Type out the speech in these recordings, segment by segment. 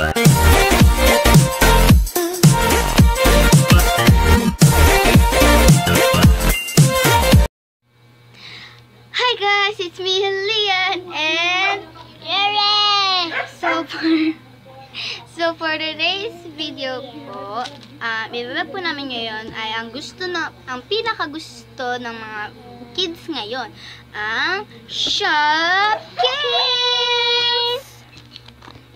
Hi guys, it's me, Lian, and so for so for today's video po, um, i-review po namin ngayon ay ang gusto na ang pinaka gusto ng mga kids ngayon, ang Shopkins.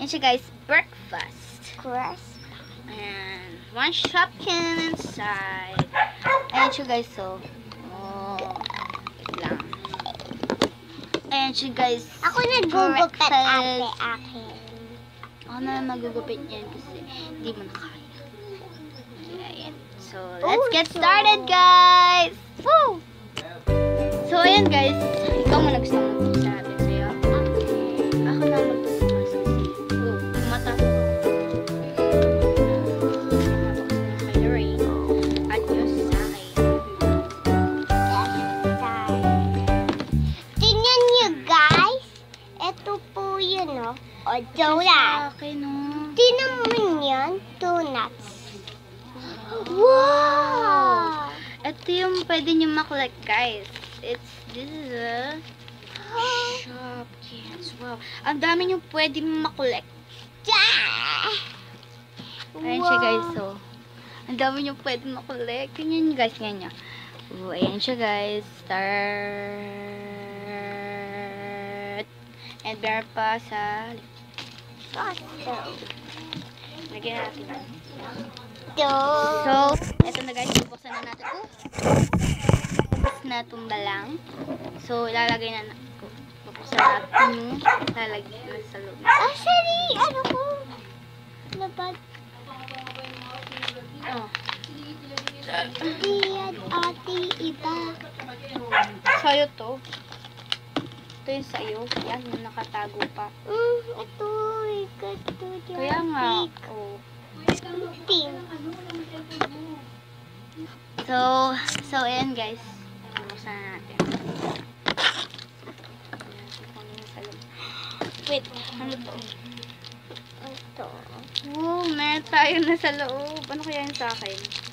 Yan siya guys, breakfast. Cross. And one Shopkin inside. Ayan siya guys, so. Oh, wait lang. Ayan siya guys. Ako nagugupit breakfast. ate akin. Ako na magugupit yan kasi hindi mo na kaya. Ayan. So, Oh, let's get so- started guys! Woo! So, ayan guys. Ikaw mo gusto mo oh. O donut. Akin, no? Tingnan mo yan. Donuts. Wow! Ito yung pwede nyo makolect, guys. It's, this is a Shopkins. Wow. Ang dami nyo pwede makolect. Ayan siya, guys. So, ang dami nyo pwede. Tingnan nyo, guys. Tingnan nyo. Oh, ayan siya, guys. Start. And meron pa sa... Lagyan natin. So, So, eto na guys, bubuksan na natin. Oh! Bubuksan na itong balang. So, ilalagay na na. Bubuksan natin yung lalagay na sa loob. actually, ano ko? Labad. Oh. Hindi yan ate iba. Sa'yo to. Ito yung sa'yo. Yan, yung nakatago pa. Mm, ito, ikat to. Kaya nga. Oh. Pink. So, so ayan guys. Bubuksan na natin. Wait, ano to? Ito. Wow, meron tayo na sa loob. Ano kaya yun sa akin?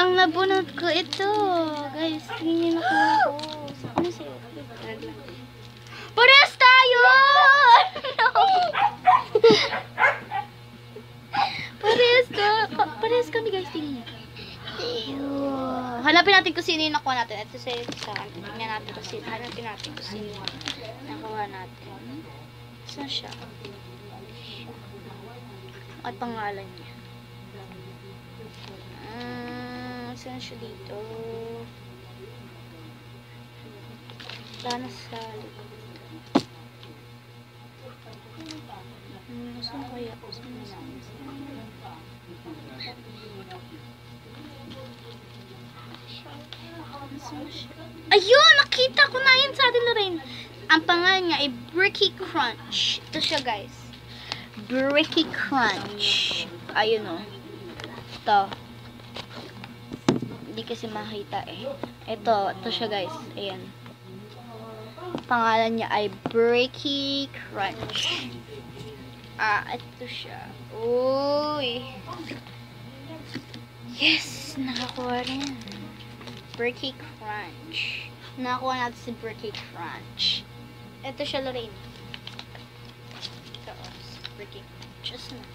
Akin, ang nabunot ko ito. Guys, tingin na ko. Ano sa'yo? Parehas tayo! No! Parehas ka. pa- Parehas kami guys, tingin niyo. Hanapin natin kung sino yung nakuha natin. Ito sa sa akin. Tingnan natin kung sino. Hanapin natin kung sino yung nakuha natin. Saan siya? At pangalan niya. Saan siya dito? Wala na sa likod. Hmm, saan kaya? Saan, saan, saan? Ayun! Nakita ko na yun sa atin na rin. Ang pangalan niya ay Bricky Crunch. Ito siya, guys. Bricky Crunch. Ayun, oh. Ito. Hindi kasi makita, eh. Ito. Ito siya, guys. Ayan. Pangalan niya ay Bricky Crunch. Ah, ito siya. Uy. Yes! Nakakuha rin. Bricky Crunch. Nakakuha natin si Bricky Crunch. Ito siya, Lorraine. Ito, oh, si Crunch. Asan na?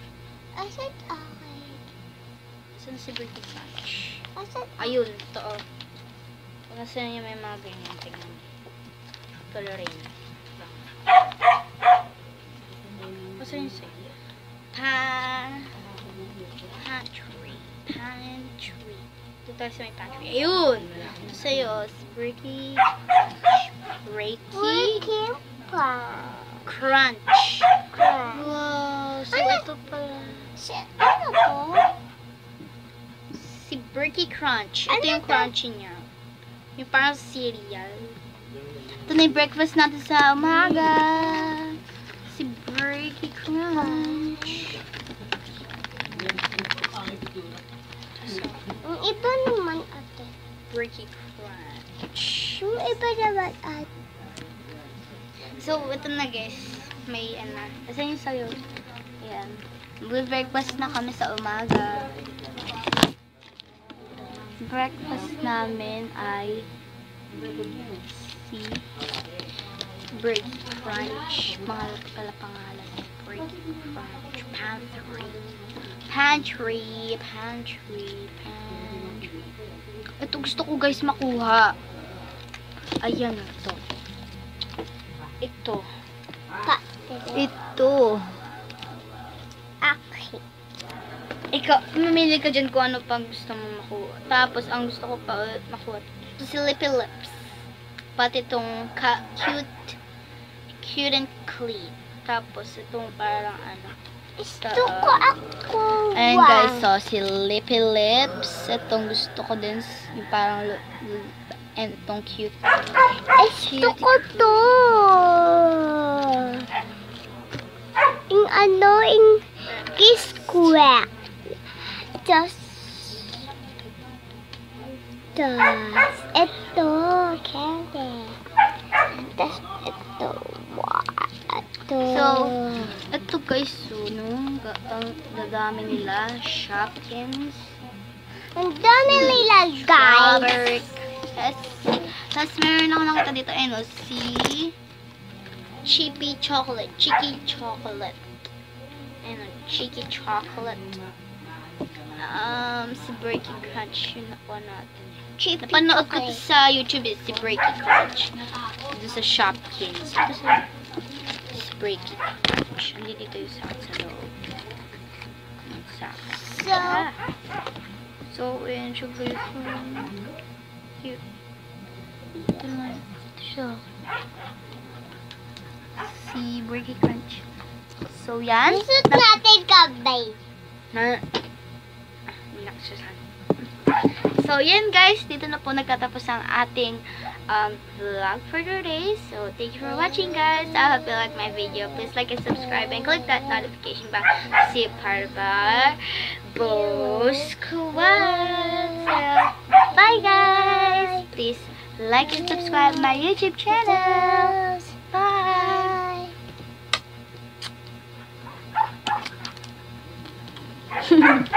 Asan akin? Asan si Bricky Crunch? Ayun, ito, oh. Nasaan niya may mga ganyan, tingnan Lorraine. Asan yung sa'yo? Pa... Pantry. Pantry. Ito tayo sa may pantry. Ayun! Ito sa'yo. Working pa. Crunch. Crunch. Wow! So, Ano? ito pala... Ano to? Turkey Crunch. Ito ano yung crunchy niya. Yung parang cereal. Ito na breakfast natin sa umaga. Si Turkey Crunch. Ang iba naman ate. Turkey Crunch. Ang iba naman ate. So, ito na guys. May ano. Asan yung sayo? Ayan. Good breakfast na kami sa umaga. Breakfast namin ay si Break Crunch. Ko pala pangalan. Break Crunch. Pantry. Pantry. Pantry. Pantry. Ito gusto ko guys makuha. Ayan ito. Ito. Ito. Ikaw, mamili ka dyan kung ano pang gusto mo makuha. Tapos, ang gusto ko pa ulit makuha. Ito si Lippy Lips. Pati itong cute, cute and clean. Tapos, itong parang ano. Gusto ko ako. Ayan guys, so si Lippy Lips. Itong gusto ko din, yung parang, and itong cute. Gusto ko to. Yung ano, yung kiss quack. Just, tas, ito, candy. Tas, ito, what? Ito. So, Ito guys, so, ga- ang dadami nila, Shopkins. ang dami nila, guys. Strawberry. Yes. Tapos meron ako nakita dito, ano, oh, si Chippy Chocolate. Chicky Chocolate. Ano, oh, Chicky Chocolate. Um, si Breaking Crunch, yun nakuha natin. Chippy Napanood ko to sa YouTube, is si Breaking Crunch. Dito sa Shopkins. Ito sa si Breaking Crunch. Hindi dito yung sack sa loob. Yung. So, Ah. So, ayan siya guys. Um, Cute. Ito na. Ito siya. Si Breaky Crunch. So, yan. isot natin kabay. Na, nakasusan. So, yan guys. Dito na po nagtatapos ang ating um, vlog for today. So, thank you for watching guys. I hope you like my video. Please like and subscribe and click that notification bell to see part of our Squad. So, bye guys. Please like and subscribe my YouTube channel. Bye.